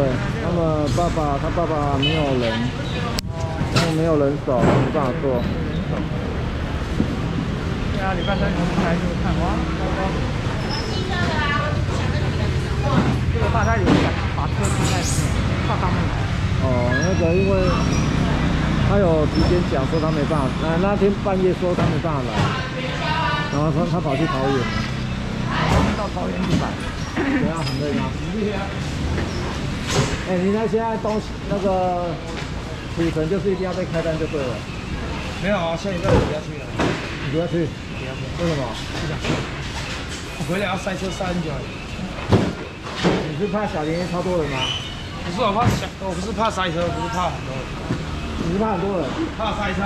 对他们爸爸，他爸爸没有人，他没有人手，没办法做。对啊，礼拜三我们来就看哇，这个大家有把车停在跨上面来。哦，那个因为他有提前讲说他没办法，那那天半夜说他没办法来，然后他他跑去桃园，到桃园去买。怎样很累吗？哎、你那现在东西那个土城就是一定要被开单就对了，没有啊，下礼拜我不要去了，你不要去，不要去，为什么？不想去。我回来要塞车塞很久。你是怕小年夜超多人吗？不是我怕小，我不是怕塞车，不是怕很多人，你是怕很多人，怕塞车。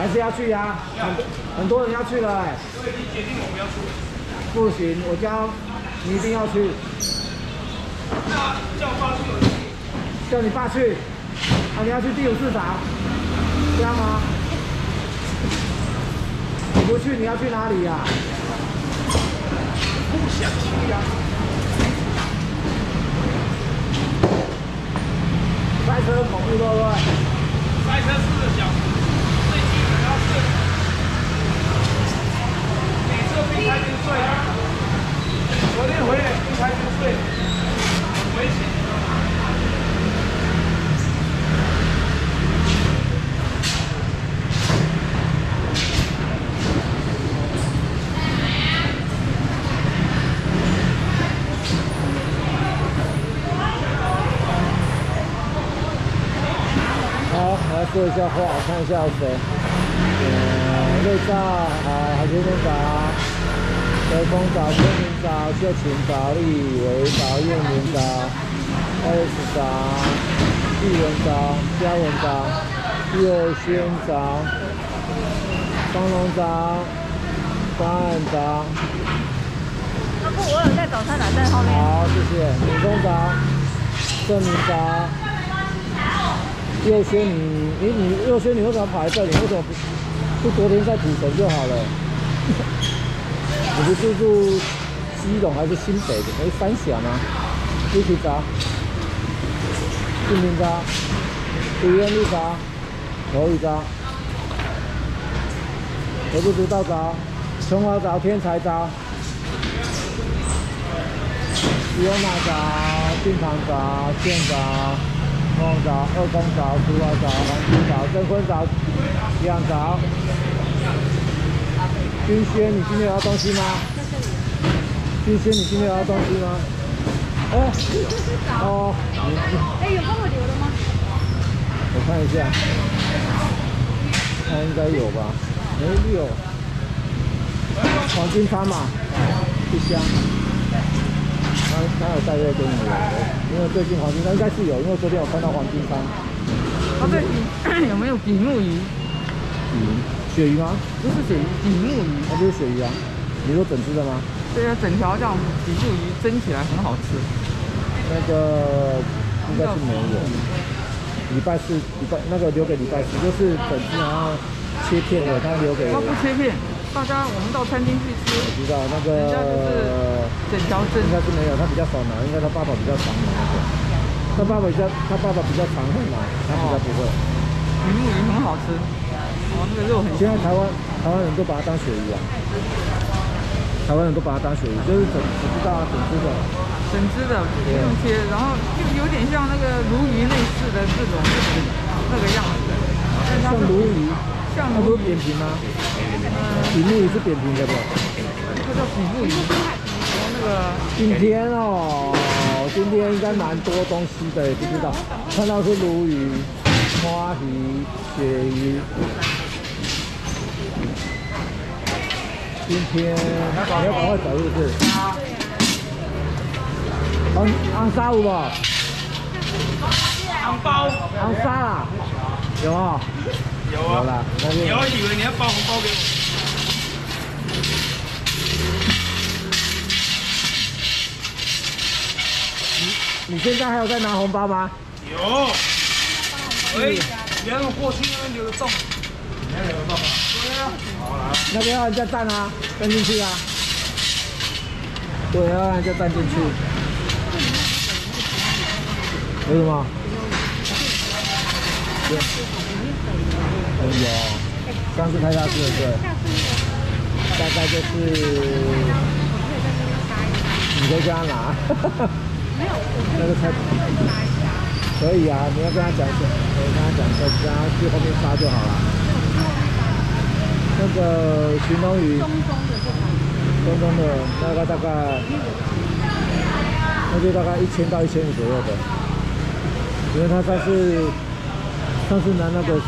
还是要去呀、很多很多人要去了哎、我已经决定我不要去。不行，我叫你一定要去，那叫。你爸去，啊，你要去第五市场，这样吗？你不去，你要去哪里呀、不想去呀、塞车恐怖对不对？塞车四个小时，最基本要睡。每次冰台就睡，昨天回来冰台就睡，很危险。好，来说一下话，我看一下有谁。呃，瑞海鲜面早，德丰早，昆明早，秀琴早，丽维早，燕明早，S 早，艺文早，嘉文早，佑轩早，双龙早，方案早。要不我有在早餐后面。好，谢谢。敏丰早，郑明早。佑轩，你你你佑轩，你为什么跑来这里？为什么不不昨天在土城就好了？你不是住基隆还是新北的？哎，三峡吗？一起早，进平早，五院绿早，罗宇早，何不知道早，琼华早，天才早。吉欧娜早，金堂早，建早，梦枣，二宫早，苏华早，黄金早，征婚早，两早。君轩，你今天有要东西吗？君轩，你今天有要东西吗？哦，哦，你哎，有帮我留的吗？我看一下，看应该有吧？没有，黄金餐嘛，一箱。他他有带热给你的，因为最近黄金山应该是有，因为昨天我看到黄金山。他这里有没有比目鱼？鱼，鳕鱼吗？不是鳕鱼，比目鱼。那就是鳕鱼啊。你说整只的吗？对啊，整条这样比目鱼蒸起来很好吃。那个应该是没有。礼拜四，礼拜那个留给礼拜四，就是整只然后切片的，他留给他不切片，大家我们到餐厅去吃，我知道那个人家就是整条整应。该是没有，他比较少拿，应该他爸爸比较常拿那个。他爸爸比较，他爸爸比较常会拿，他比较不会。鱼目鱼很好吃，哦，那个肉很现在台湾台湾人都把它当鳕鱼啊，台湾人都把它当鳕鱼，就是整我知道啊，整只的。整只的不用切，然后就有点像那个鲈鱼类似的这种那个样子，像鲈鱼，像它不是扁平吗？呃，比目鱼是扁平的不？它叫比目鱼，然后那个今天哦，今天应该蛮多东西的，不知道。看到是鲈鱼、花鱼、鳕鱼。今天你要赶快走是不是？昂昂沙有无？昂包昂沙啦，有啊、有啊有啦，你要以为你要包红包给我，你现在还有在拿红包吗？有，喂，不要过去那边留个洞，你还留个洞吗？对啊，好来，那边要人家站啊，站进去啊。对，要让人家站进去。为什么？有。有。上次开下去对。大概就是。你可以跟他拿。没有。那个才。可以啊，你要跟他讲一下，我跟他讲一下，让他去后面杀就好了。那个寻龙鱼。中中的中中的，大概大概。那就大概一千到一千五左右的，因为他上次上次拿那个，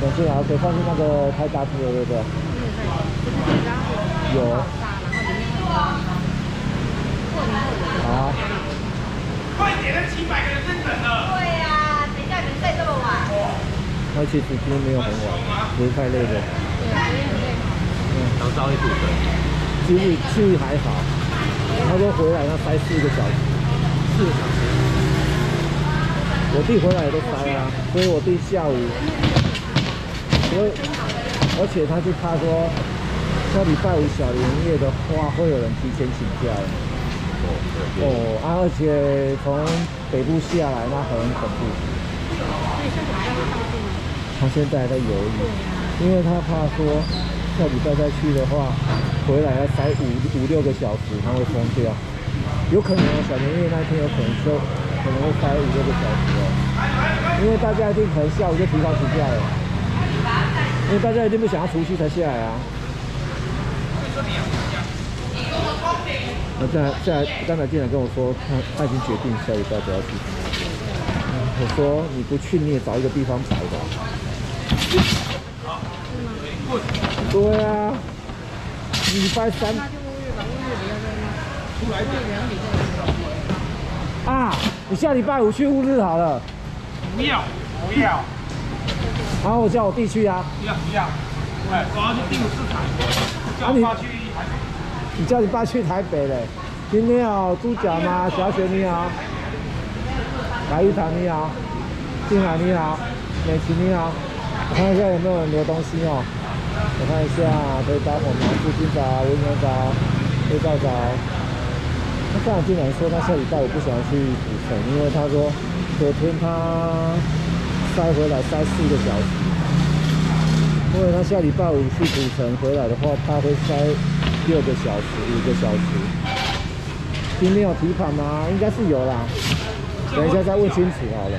董事长可以放进那个开闸机了，对不对？有。好。快点，那几百个人在等了。对呀，谁叫你睡这么晚？那其实今天没有很晚，不是太累的。对，今天很累。嗯，刚稍微堵车。其实去还好。他说回来要塞四个小时，四个小时。我弟回来都塞啊，所以我弟下午，所以而且他就怕说，下礼拜五小年夜的话，会有人提前请假。哦，啊，而且从北部下来那很恐怖。他现在还在犹豫，因为他怕说下礼拜再去的话。回来要塞五五六个小时，他会疯掉。有可能哦，小年夜那天有可能就可能会塞五六个小时哦。因为大家一定可能下午就提早请假了，因为大家一定不想要除夕才下来啊。那在在刚才进来跟我说，他他已经决定下礼拜不要去。我说你不去你也找一个地方摆吧。对啊。礼拜三。啊，你下礼拜五去乌日好了。不要，不要。好，我叫我弟去啊。一样一样。哎，我要去第五市场。叫你爸去台北。你叫你爸去台北嘞？今天好，猪脚吗？小雪你好。白玉堂你好。静海你好。美琪你好。看一下有没有人留东西哦。我看一下，可以打火吗？附近找，文明找，可以找找。他刚才竟然说他下礼拜我不想去古城，因为他说昨天他塞回来塞四个小时，因为他下礼拜五去古城回来的话，他会塞六个小时、五个小时。今天有提款吗？应该是有啦，等一下再问清楚好了。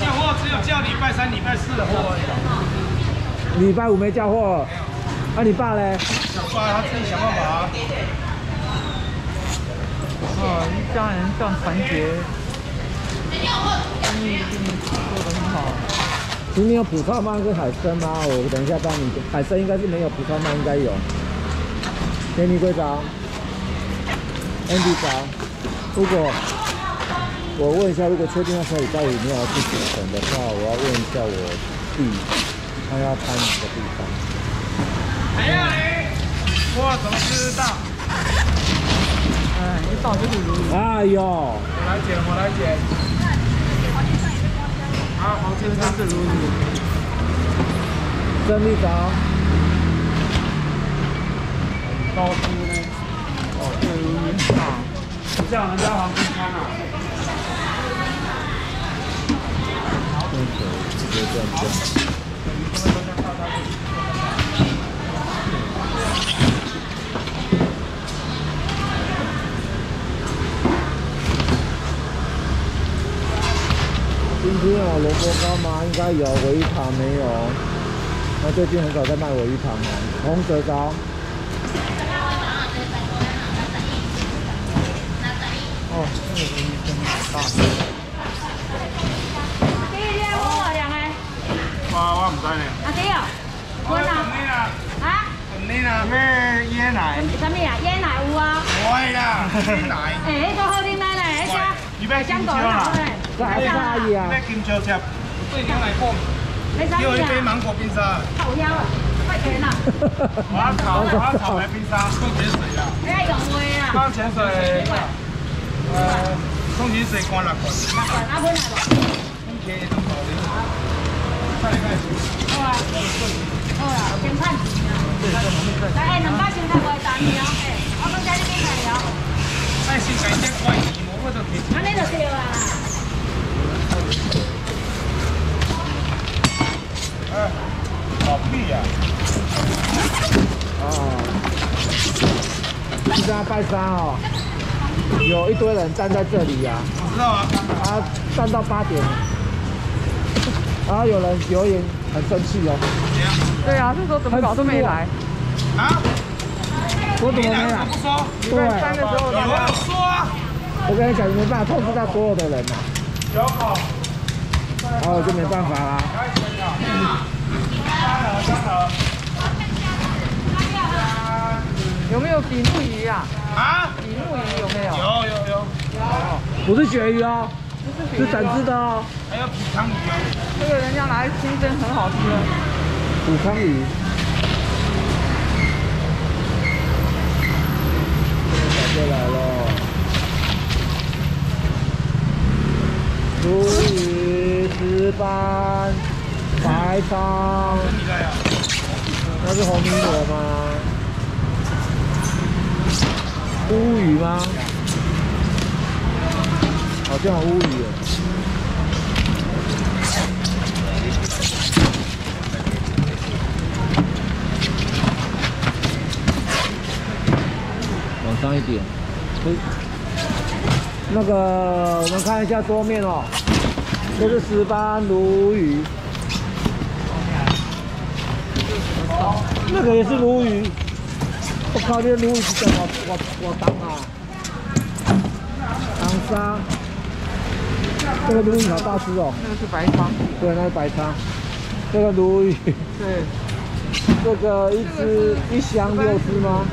叫货只有叫礼拜三、礼拜四的货。礼拜五没叫货，那你爸嘞？爸他自己想办法。啊，一家人这样团结，今天有普超曼跟海参吗？我等一下帮你。海参应该是没有，普超曼应该有。天尼队长，Andy 长，如果我问一下，如果确定要下礼拜五你要去古城的话，我要问一下我弟。他要拍哪个地方？哎呀嘞？我怎么知道？哎，一到就是如意。哎呦！我来捡，我来捡。啊，黄先生正如你。真的早。高估呢？哦，正如你啊，不像人家黄金餐啊。真可以，直接这样天有萝卜糕吗？应该有，尾鱼糖没有。那最近很少在卖尾鱼糖哦。红舌糕。哦，这个尾鱼真大。第二我两个。我我唔知呢。阿弟啊，我哪？啊？你那咩椰奶？什么呀？椰奶有啊。会啦，椰奶。哎，那个好啉奶嘞，你要香果啦？这还是阿姨啊？咩金蕉汁？对牛奶过敏。给我一杯芒果冰沙。好香啊！快点啦！我要炒，我要草莓冰沙，矿泉水啦。哎，用味啊！矿泉水。呃，矿泉水关六罐。六罐，阿盆来无？可以，都好的。快点，快点。好啊。好啊，先看。来，两百先开外单了，哎，我刚才你边来了。哎，先改一点快点。安尼就对啊。好屁呀！哦，今天拜三哦，有一堆人站在这里呀、知道啊？啊，站到八点，然后有人留言很生气哦，对啊，这时候怎么搞都没来。啊？我怎么没你来？不说？礼拜三的时候有，啊，说啊。我跟你讲，你没办法通知到所有的人呐、有口。然后我就没办法啦。有没有比目鱼啊？啊？比目鱼有没有？有有有，不是鳕鱼哦，不是整只的哦，还有皮汤鱼啊。这个人家拿来清蒸很好吃。虎康鱼。感觉来了，鲈鱼、石斑、白鲳，那是红米螺吗？乌鱼吗？好像乌鱼哦。往上一点。嘿那个，我们看一下桌面哦，这是石斑鲈鱼，那个也是鲈鱼。我靠，这鲈鱼是叫我我我当啊，当沙。这个鲈鱼好大只哦，那个是白鲳。对，那是白鲳。这个鲈鱼，对，这个一只一箱六只吗？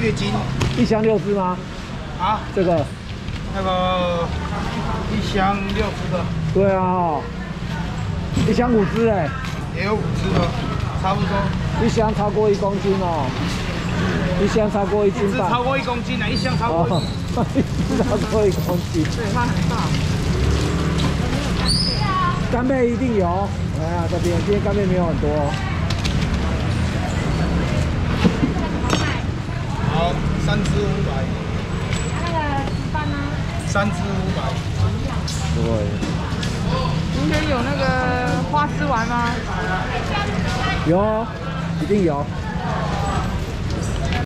月经一箱六只吗？啊，这个，那个一箱六只的，对啊、哦，一箱五只哎，也有五只的，差不多。一箱超过一公斤哦，一箱超过一斤半超。过一公斤的，一箱超过一哦超过一公斤。对，它很大。干贝一定有，哎呀，这边今天干贝没有很多哦。好，三只五百？三只五百。对，今天有那个花枝丸吗？有，一定有。